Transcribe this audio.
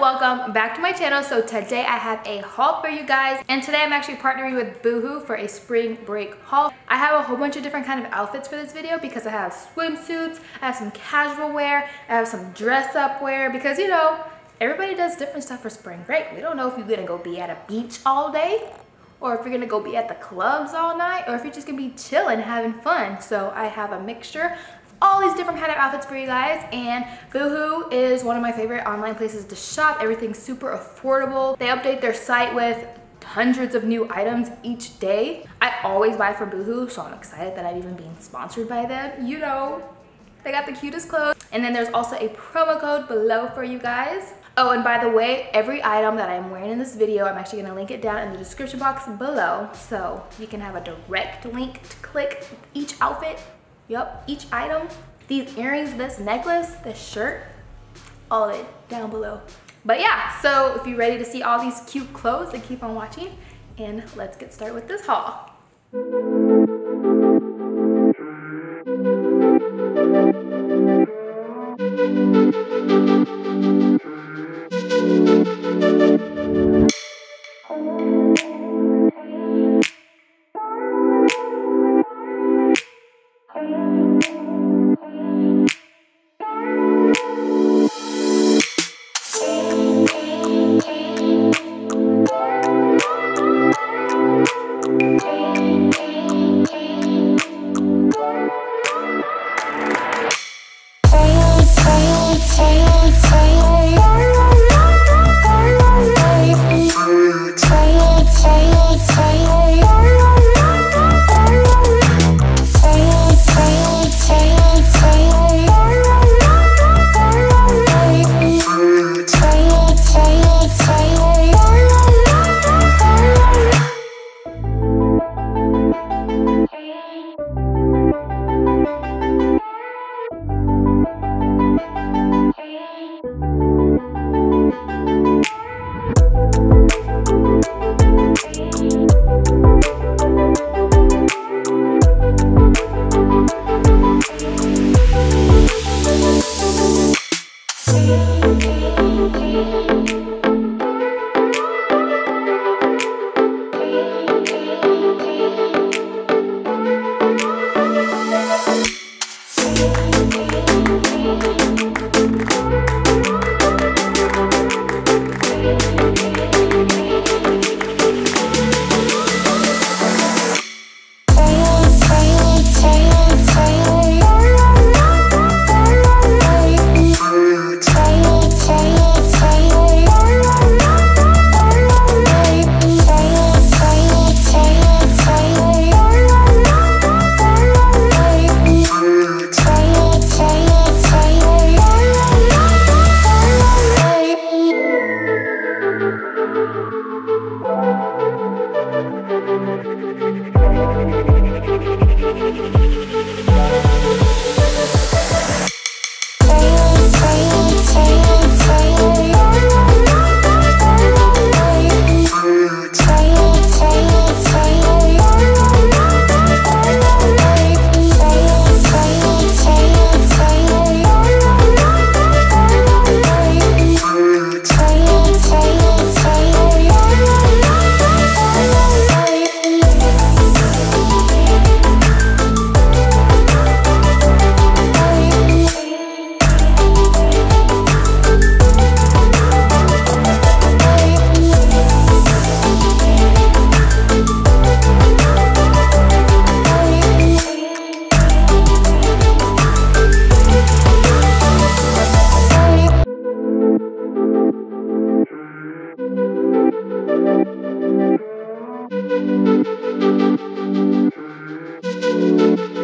welcome back to my channel. So today I have a haul for you guys and today I'm actually partnering with Boohoo for a spring break haul. I have a whole bunch of different kind of outfits for this video because I have swimsuits, I have some casual wear, I have some dress up wear because you know, everybody does different stuff for spring break. We don't know if you're gonna go be at a beach all day or if you're gonna go be at the clubs all night or if you're just gonna be chilling having fun so i have a mixture all these different kind of outfits for you guys and Boohoo is one of my favorite online places to shop. Everything's super affordable. They update their site with hundreds of new items each day. I always buy from Boohoo, so I'm excited that I'm even being sponsored by them. You know, they got the cutest clothes. And then there's also a promo code below for you guys. Oh, and by the way, every item that I'm wearing in this video, I'm actually gonna link it down in the description box below. So you can have a direct link to click each outfit Yup, each item, these earrings, this necklace, this shirt, all of it down below. But yeah, so if you're ready to see all these cute clothes, then keep on watching and let's get started with this haul. Música